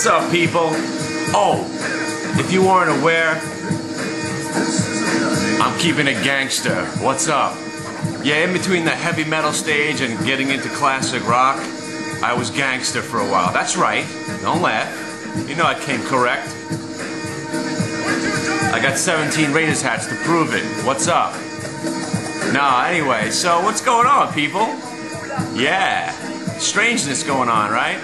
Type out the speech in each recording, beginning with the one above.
What's up, people? Oh, if you weren't aware, I'm keeping it gangster. What's up? Yeah, in between the heavy metal stage and getting into classic rock, I was gangster for a while. That's right. Don't laugh. You know I came correct. I got 17 Raiders hats to prove it. What's up? Nah, anyway, so what's going on, people? Yeah, strangeness going on, right?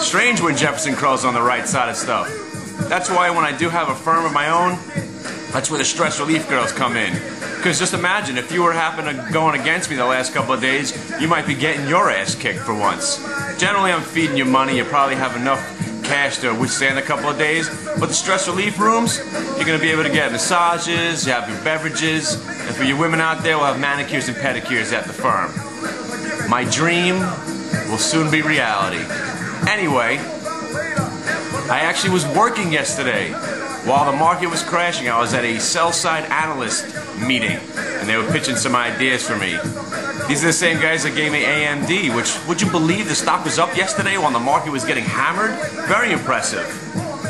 Strange when Jefferson Crow's on the right side of stuff. That's why when I do have a firm of my own, that's where the stress relief girls come in. Because just imagine, if you were happen to going against me the last couple of days, you might be getting your ass kicked for once. Generally, I'm feeding you money. You probably have enough cash to withstand a couple of days. But the stress relief rooms, you're going to be able to get massages, you have your beverages, and for you women out there, we'll have manicures and pedicures at the firm. My dream will soon be reality. Anyway, I actually was working yesterday. While the market was crashing, I was at a sell side analyst meeting, and they were pitching some ideas for me. These are the same guys that gave me AMD, which, would you believe the stock was up yesterday while the market was getting hammered? Very impressive.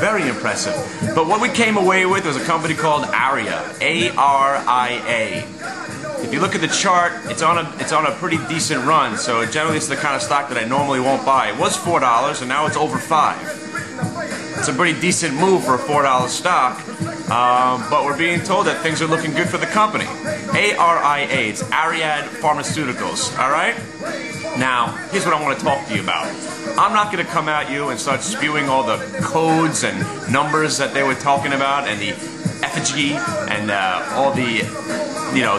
Very impressive. But what we came away with was a company called Aria, A-R-I-A. If you look at the chart, it's on a it's on a pretty decent run. So generally, it's the kind of stock that I normally won't buy. It was four dollars, and now it's over five. It's a pretty decent move for a four dollar stock. Um, but we're being told that things are looking good for the company. A-R-I-A. It's Ariad Pharmaceuticals. All right. Now, here's what I want to talk to you about. I'm not going to come at you and start spewing all the codes and numbers that they were talking about and the effigy and uh, all the, you know,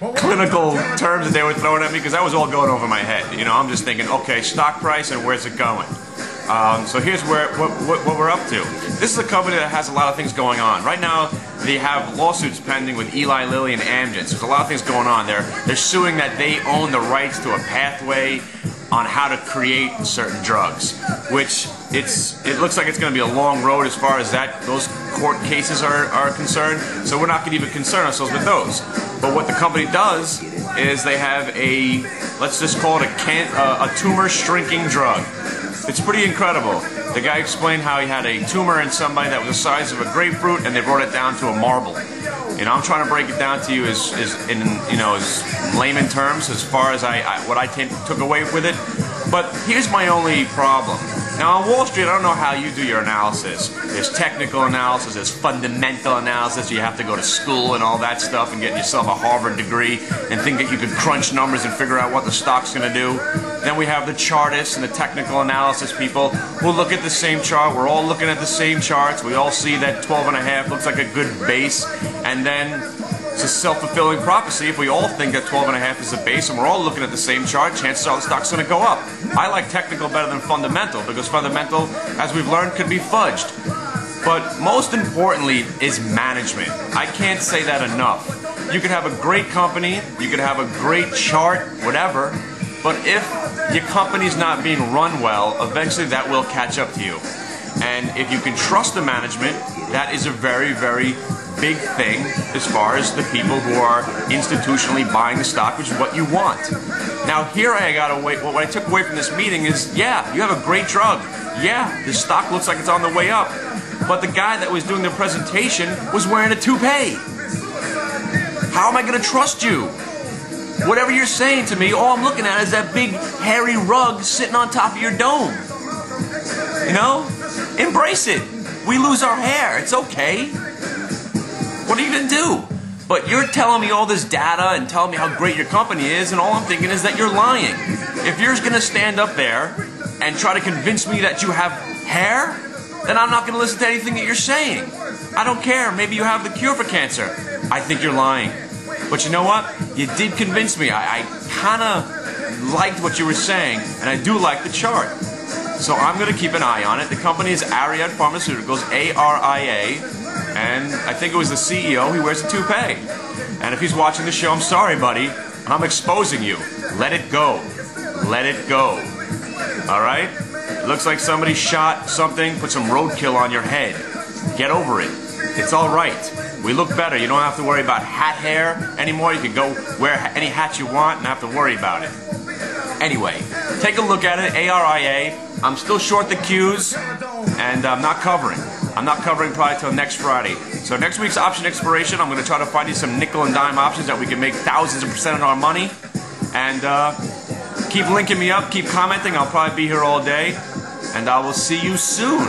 clinical terms that they were throwing at me because that was all going over my head. You know, I'm just thinking, okay, stock price and where's it going? Um, so here's where what, what, what, we're up to. This is a company that has a lot of things going on. Right now, they have lawsuits pending with Eli Lilly and Amgen. So there's a lot of things going on. They're they're suing that they own the rights to a pathway on how to create certain drugs, which it's it looks like it's going to be a long road as far as that those court cases are, are concerned. So we're not going to even concern ourselves with those. But what the company does is they have a let's just call it a can, uh, a tumor shrinking drug. It's pretty incredible. The guy explained how he had a tumor in somebody that was the size of a grapefruit, and they brought it down to a marble. Know, I'm trying to break it down to you as, as in you know as layman terms, as far as I, I what I took away with it. But here's my only problem. Now on Wall Street, I don't know how you do your analysis. There's technical analysis, there's fundamental analysis. You have to go to school and all that stuff and get yourself a Harvard degree and think that you could crunch numbers and figure out what the stock's going to do. Then we have the chartists and the technical analysis people. We'll look at the same chart. We're all looking at the same charts. We all see that 12 and a half looks like a good base. And then it's a self-fulfilling prophecy. If we all think that 12 and a half is the base and we're all looking at the same chart, chances are the stock's going to go up. I like technical better than fundamental because fundamental, as we've learned, could be fudged. But most importantly is management. I can't say that enough. You could have a great company, you could have a great chart, whatever, but if your company's not being run well, eventually that will catch up to you. And if you can trust the management, that is a very, very big thing as far as the people who are institutionally buying the stock, which is what you want. Now, here I got to wait. What I took away from this meeting is, yeah, you have a great drug. Yeah, the stock looks like it's on the way up. But the guy that was doing the presentation was wearing a toupee. How am I going to trust you? Whatever you're saying to me, all I'm looking at is that big hairy rug sitting on top of your dome. You know? Embrace it. We lose our hair. It's okay. What are you going to do? But you're telling me all this data and telling me how great your company is, and all I'm thinking is that you're lying. If you're going to stand up there and try to convince me that you have hair, then I'm not going to listen to anything that you're saying. I don't care. Maybe you have the cure for cancer. I think you're lying. But you know what? You did convince me. I, I kind of liked what you were saying, and I do like the chart. So I'm going to keep an eye on it. The company is Ariad Pharmaceuticals, A-R-I-A, and I think it was the CEO. He wears a toupee. And if he's watching the show, I'm sorry, buddy. I'm exposing you. Let it go. Let it go. All right? It looks like somebody shot something, put some roadkill on your head. Get over it. It's all right. We look better. You don't have to worry about hat hair anymore. You can go wear any hat you want and have to worry about it. Anyway, take a look at it, ARIA. I'm still short the cues, and I'm not covering. I'm not covering probably till next Friday. So next week's option expiration, I'm going to try to find you some nickel and dime options that we can make thousands of percent on our money. And uh, keep linking me up, keep commenting. I'll probably be here all day. And I will see you soon.